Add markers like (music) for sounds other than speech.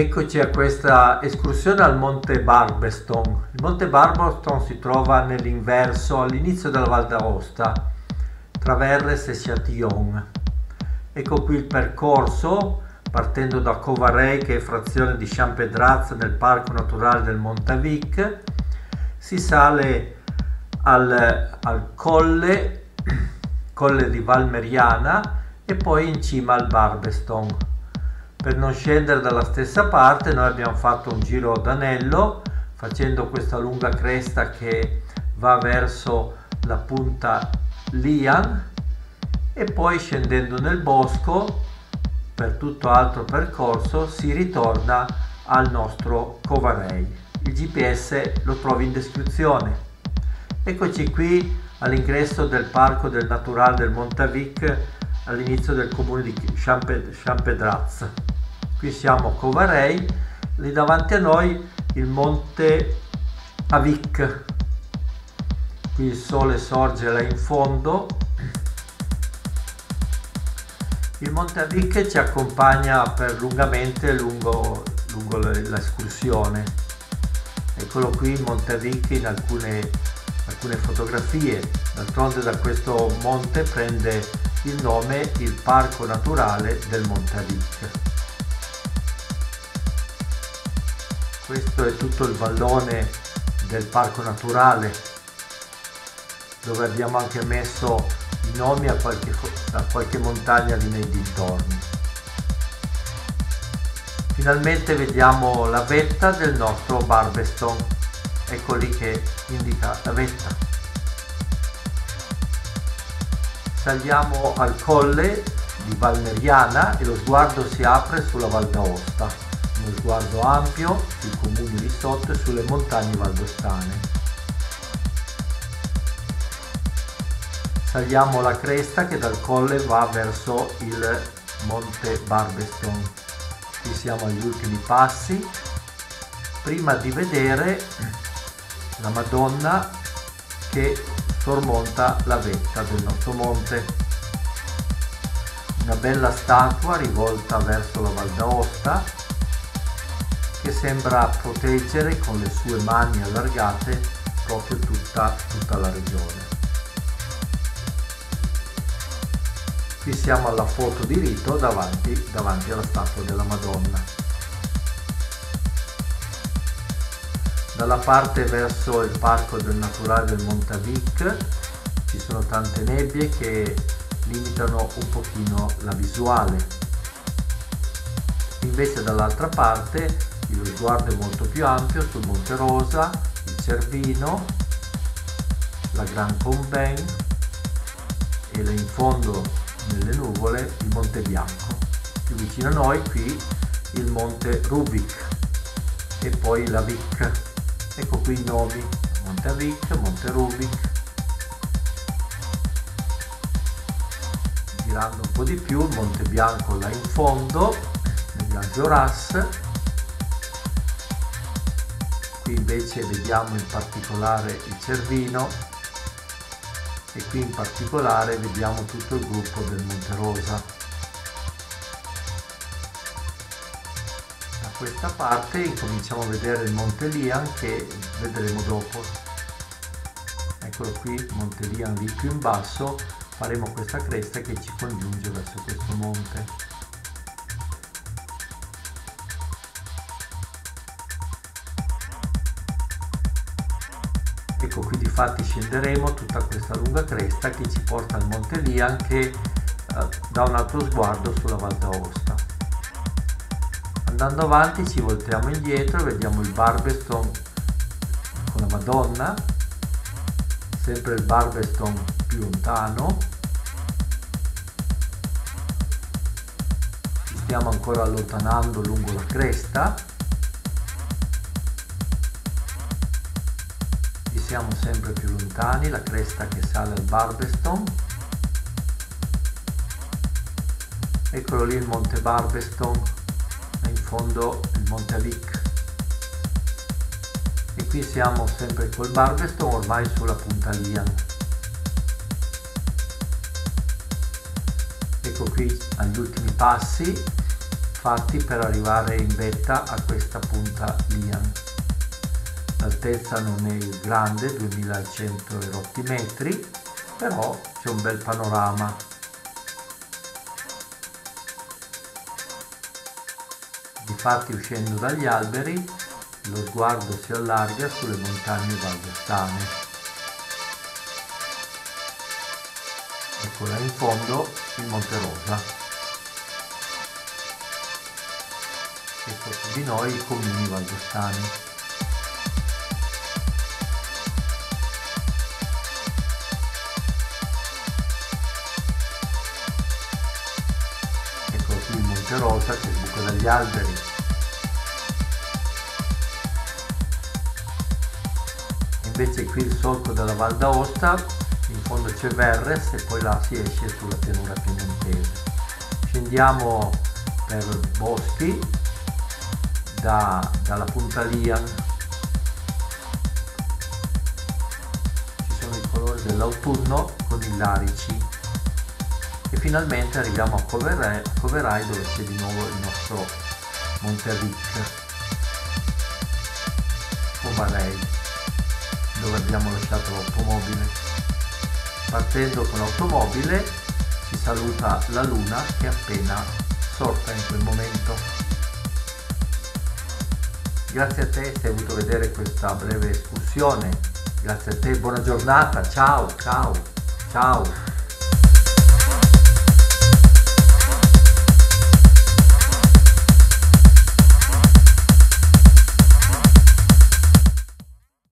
Eccoci a questa escursione al Monte Barbeston. Il Monte Barbeston si trova nell'inverso all'inizio della Val d'Aosta, tra Verres e Châtillon. Ecco qui il percorso, partendo da Covarei che è frazione di Champedraz nel Parco Naturale del Montavic, si sale al, al colle, (clears throat) colle di Valmeriana e poi in cima al Barbeston per non scendere dalla stessa parte noi abbiamo fatto un giro d'anello facendo questa lunga cresta che va verso la punta Lian e poi scendendo nel bosco per tutto altro percorso si ritorna al nostro Covarei. Il GPS lo trovi in descrizione. Eccoci qui all'ingresso del Parco del Naturale del Montavic all'inizio del comune di Champedraz qui siamo a Covarei, lì davanti a noi il monte Avic, qui il sole sorge là in fondo, il monte Avic ci accompagna per lungamente lungo, lungo l'escursione, eccolo qui il monte Avic in alcune, alcune fotografie, d'altronde da questo monte prende il nome il parco naturale del monte Avic. Questo è tutto il vallone del parco naturale dove abbiamo anche messo i nomi a qualche, a qualche montagna lì nei dintorni finalmente vediamo la vetta del nostro Barbeston. Ecco lì che indica la vetta. Saliamo al colle di Valmeriana e lo sguardo si apre sulla Val d'Aosta uno sguardo ampio sui comuni di sotto e sulle montagne valdostane. Saliamo la cresta che dal colle va verso il monte Barbeston. Qui siamo agli ultimi passi. Prima di vedere la Madonna che sormonta la vetta del nostro monte. Una bella statua rivolta verso la Val d'Aosta che sembra proteggere con le sue mani allargate proprio tutta, tutta la regione. Qui siamo alla foto di rito davanti, davanti alla statua della Madonna. Dalla parte verso il Parco del Naturale del Montavic ci sono tante nebbie che limitano un pochino la visuale. Invece dall'altra parte lo sguardo è molto più ampio sul Monte Rosa, il Cervino, la Gran Comben e là in fondo nelle nuvole il Monte Bianco. Più vicino a noi qui il Monte Rubik e poi la Vic. Ecco qui i nomi, Monte Avic, Monte Rubik. Girando un po' di più, il Monte Bianco là in fondo, nel viaggio RAS qui invece vediamo in particolare il Cervino e qui in particolare vediamo tutto il gruppo del Monte Rosa. Da questa parte incominciamo a vedere il Monte Lian che vedremo dopo. Eccolo qui, Monte Lian lì più in basso, faremo questa cresta che ci congiunge verso questo monte. Ecco qui di fatti scenderemo tutta questa lunga cresta che ci porta al Monte Lian che eh, dà un altro sguardo sulla Val d'Aosta. Andando avanti ci voltiamo indietro vediamo il Barbeston con la Madonna sempre il Barbeston più lontano. Ci stiamo ancora allontanando lungo la cresta siamo sempre più lontani, la cresta che sale al Barbeston. Eccolo lì il monte Barbeston in fondo il monte Avic. E qui siamo sempre col Barbeston, ormai sulla punta Lian. Ecco qui agli ultimi passi fatti per arrivare in vetta a questa punta Lian. L'altezza non è grande, 2100 erotti metri, però c'è un bel panorama. Difatti uscendo dagli alberi lo sguardo si allarga sulle montagne valdostane. Ecco là in fondo il Monte Rosa. E sotto di noi i comuni valdostani. Il Rosa che sbuca dagli alberi. Invece qui il solco della Val d'Aosta in fondo c'è Verres e poi là si esce sulla pianura piemontese scendiamo per boschi da, dalla punta Lian. Ci sono i colori dell'autunno con i larici e finalmente arriviamo a Coverai, dove c'è di nuovo il nostro Monterric Covarei dove abbiamo lasciato l'automobile. Partendo con l'automobile ci saluta la luna che è appena sorta in quel momento. Grazie a te se hai voluto vedere questa breve escursione. Grazie a te, buona giornata, ciao, ciao, ciao.